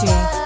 DJ.